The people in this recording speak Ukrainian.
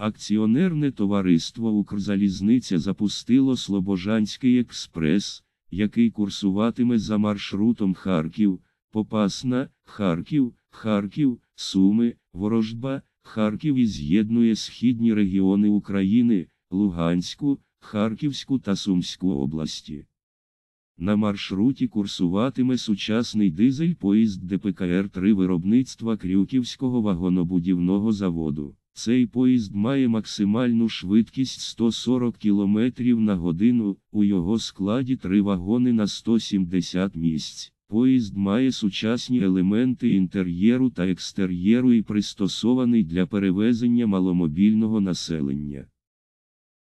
Акціонерне товариство Укрзалізниця запустило Слобожанський експрес, який курсуватиме за маршрутом Харків, Попасна, Харків, Харків, Суми, Ворожба, Харків і з'єднує східні регіони України, Луганську, Харківську та Сумську області. На маршруті курсуватиме сучасний дизель-поїзд ДПКР-3 виробництва Крюківського вагонобудівного заводу. Цей поїзд має максимальну швидкість 140 км на годину, у його складі три вагони на 170 місць. Поїзд має сучасні елементи інтер'єру та екстер'єру і пристосований для перевезення маломобільного населення.